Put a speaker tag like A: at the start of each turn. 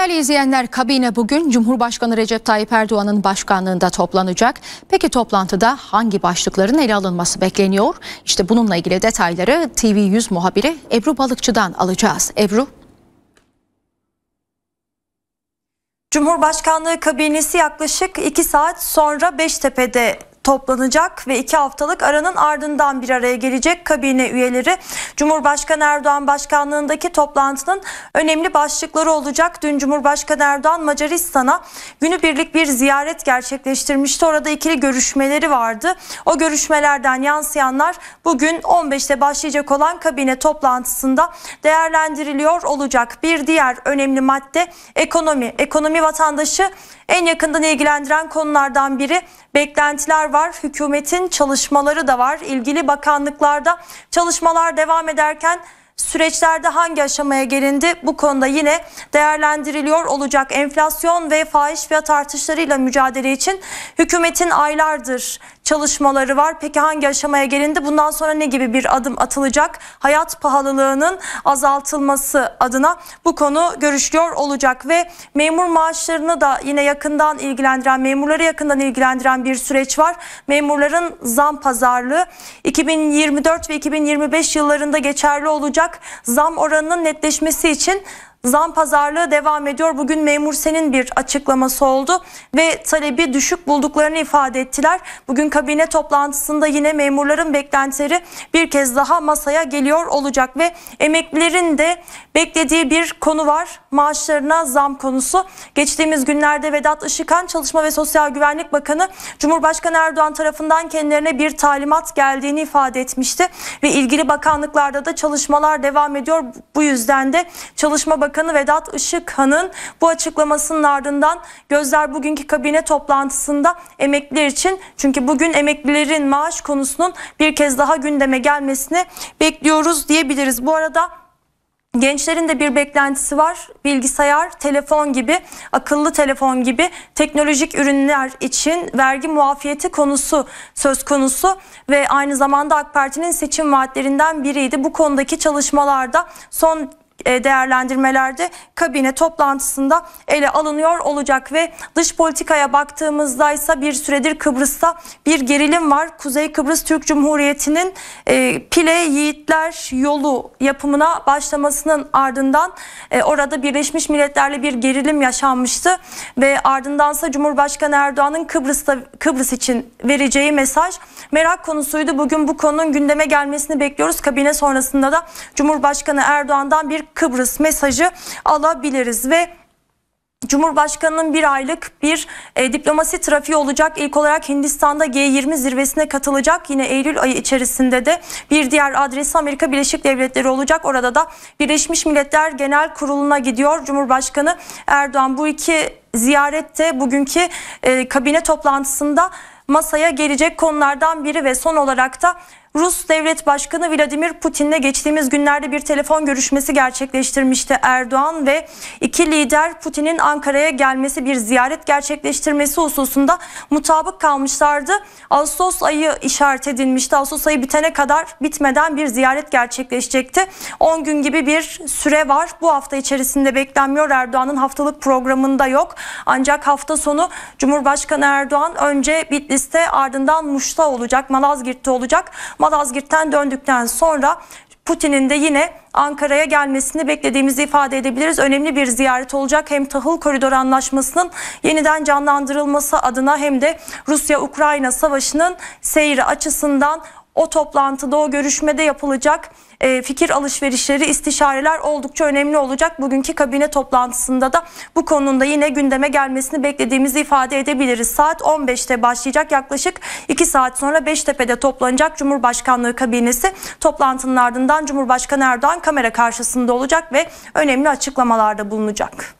A: Değerli izleyenler kabine bugün Cumhurbaşkanı Recep Tayyip Erdoğan'ın başkanlığında toplanacak. Peki toplantıda hangi başlıkların ele alınması bekleniyor? İşte bununla ilgili detayları TV100 muhabiri Ebru Balıkçı'dan alacağız. Ebru.
B: Cumhurbaşkanlığı kabinesi yaklaşık 2 saat sonra Beştepe'de toplanacak ve iki haftalık aranın ardından bir araya gelecek kabine üyeleri. Cumhurbaşkanı Erdoğan başkanlığındaki toplantının önemli başlıkları olacak. Dün Cumhurbaşkanı Erdoğan Macaristan'a günübirlik bir ziyaret gerçekleştirmişti. Orada ikili görüşmeleri vardı. O görüşmelerden yansıyanlar bugün 15'te başlayacak olan kabine toplantısında değerlendiriliyor olacak. Bir diğer önemli madde ekonomi. Ekonomi vatandaşı en yakından ilgilendiren konulardan biri beklentiler var. Hükümetin çalışmaları da var. İlgili bakanlıklarda çalışmalar devam ederken süreçlerde hangi aşamaya gelindi bu konuda yine değerlendiriliyor olacak. Enflasyon ve faiz fiyat artışlarıyla mücadele için hükümetin aylardır çalışmaları var. Peki hangi aşamaya gelindi? Bundan sonra ne gibi bir adım atılacak? Hayat pahalılığının azaltılması adına bu konu görüşülüyor olacak ve memur maaşlarını da yine yakından ilgilendiren, memurları yakından ilgilendiren bir süreç var. Memurların zam pazarlığı 2024 ve 2025 yıllarında geçerli olacak. Zam oranının netleşmesi için Zam pazarlığı devam ediyor. Bugün Memur Sen'in bir açıklaması oldu ve talebi düşük bulduklarını ifade ettiler. Bugün kabine toplantısında yine memurların beklentileri bir kez daha masaya geliyor olacak ve emeklilerin de beklediği bir konu var. Maaşlarına zam konusu. Geçtiğimiz günlerde Vedat Işıkhan Çalışma ve Sosyal Güvenlik Bakanı Cumhurbaşkanı Erdoğan tarafından kendilerine bir talimat geldiğini ifade etmişti ve ilgili bakanlıklarda da çalışmalar devam ediyor. Bu yüzden de Çalışma Bakanı Bakanı Vedat Işıkhan'ın bu açıklamasının ardından gözler bugünkü kabine toplantısında emekliler için çünkü bugün emeklilerin maaş konusunun bir kez daha gündeme gelmesini bekliyoruz diyebiliriz. Bu arada Gençlerin de bir beklentisi var. Bilgisayar, telefon gibi, akıllı telefon gibi teknolojik ürünler için vergi muafiyeti konusu söz konusu ve aynı zamanda AK Parti'nin seçim vaatlerinden biriydi. Bu konudaki çalışmalarda son değerlendirmelerde kabine toplantısında ele alınıyor olacak ve dış politikaya baktığımızda ise bir süredir Kıbrıs'ta bir gerilim var. Kuzey Kıbrıs Türk Cumhuriyeti'nin e, Pile Yiğitler yolu yapımına başlamasının ardından e, orada Birleşmiş Milletler'le bir gerilim yaşanmıştı ve ardındansa Cumhurbaşkanı Erdoğan'ın Kıbrıs'ta Kıbrıs için vereceği mesaj merak konusuydu. Bugün bu konunun gündeme gelmesini bekliyoruz. Kabine sonrasında da Cumhurbaşkanı Erdoğan'dan bir Kıbrıs mesajı alabiliriz ve Cumhurbaşkanının bir aylık bir e, diplomasi trafiği olacak. İlk olarak Hindistan'da G20 zirvesine katılacak. Yine Eylül ayı içerisinde de bir diğer adresi Amerika Birleşik Devletleri olacak. Orada da Birleşmiş Milletler Genel Kurulu'na gidiyor. Cumhurbaşkanı Erdoğan bu iki ziyarette bugünkü e, kabine toplantısında masaya gelecek konulardan biri ve son olarak da Rus Devlet Başkanı Vladimir Putin'le geçtiğimiz günlerde bir telefon görüşmesi gerçekleştirmişti Erdoğan ve iki lider Putin'in Ankara'ya gelmesi bir ziyaret gerçekleştirmesi hususunda mutabık kalmışlardı. Ağustos ayı işaret edilmişti. Ağustos ayı bitene kadar bitmeden bir ziyaret gerçekleşecekti. 10 gün gibi bir süre var. Bu hafta içerisinde beklenmiyor. Erdoğan'ın haftalık programında yok. Ancak hafta sonu Cumhurbaşkanı Erdoğan önce Bitlis'te ardından Muş'ta olacak, Malazgirt'te olacak. Malazgirt'ten döndükten sonra Putin'in de yine Ankara'ya gelmesini beklediğimizi ifade edebiliriz. Önemli bir ziyaret olacak. Hem tahıl koridoru anlaşmasının yeniden canlandırılması adına hem de Rusya-Ukrayna savaşının seyri açısından o toplantıda o görüşmede yapılacak e, fikir alışverişleri istişareler oldukça önemli olacak. Bugünkü kabine toplantısında da bu konunun da yine gündeme gelmesini beklediğimizi ifade edebiliriz. Saat 15'te başlayacak yaklaşık 2 saat sonra Beştepe'de toplanacak Cumhurbaşkanlığı kabinesi toplantının ardından Cumhurbaşkanı Erdoğan kamera karşısında olacak ve önemli açıklamalarda bulunacak.